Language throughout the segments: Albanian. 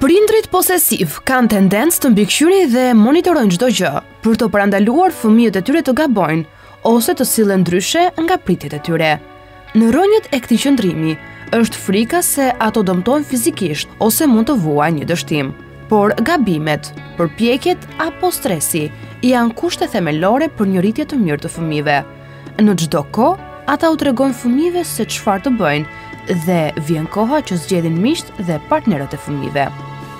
Prindërit posesivë kanë tendencë të mbikëqyrin dhe monitorojnë çdo gjë për të parandaluar fëmijët e tyre të gabojnë ose të sillen ndryshe nga pritjet e tyre. Në rrënjët e këtij qëndrimi është frika se ato dëmtohen fizikisht ose mund të vuajnë një dështim. Por gabimet, përpjekjet apo stresi janë kushte themelore për një rritje të mirë të fëmijëve. Në çdo kohë, ata u tregojnë fëmijëve se çfarë të bëjnë dhe vjen koha që zgjedhin miqtë dhe partnerët e fëmijëve.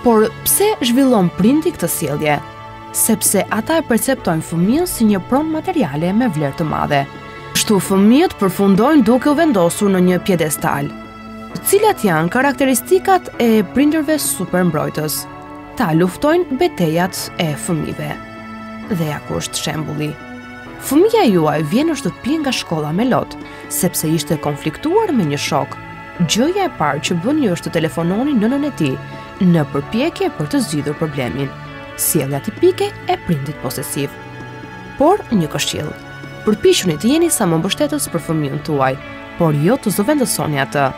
Por pse zhvillon prindi këtë sjellje? Sepse ata e perceptojnë fëmijën si një pronë materiale me vlerë të madhe. Kështu fëmijët përfundojnë duke u vendosur në një piedestal. Cilat janë karakteristikat e prindërve supermbrojtës? Ata luftojnë betejat e fëmijëve. Dhe ja ku është shembulli. Fëmija juaj vjen në shtëpi nga shkolla me lot, sepse ishte konfliktuar me një shok. Gjëja e parë që bëni është të telefononi nënën e tij, në përpjekje për të zgjidhur problemin. Sjellja tipike e prindit posesiv. Por një këshillë, përpiquni të jeni sa më mbështetës për fëmijën tuaj, por jo të zëvendësoni atë.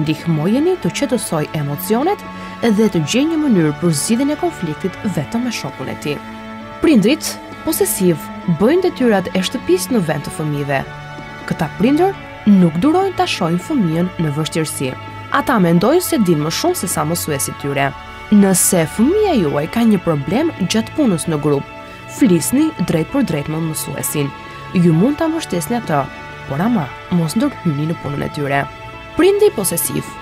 Ndihmojeni të qetësojë emocionet dhe të gjejë një mënyrë për zgjidhjen e konfliktit vetëm me shokun e tij. Prindërit posesivë bëjnë detyrat e shtëpisë në vend të fëmijëve. Këta prindër nuk durojnë ta shohin fëmijën në vështirësi. Ata mendojnë se dinë më shumë sesa mësuesit e tyre. Nëse fëmija juaj ka një problem gjatë punës në grup, flisni drejtpërdrejt me mësuesin. Ju mund ta mbështesni atë, por ama mos ndërhyni në punën e tyre. Prindi posesiv